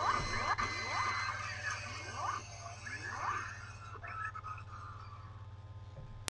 Oh,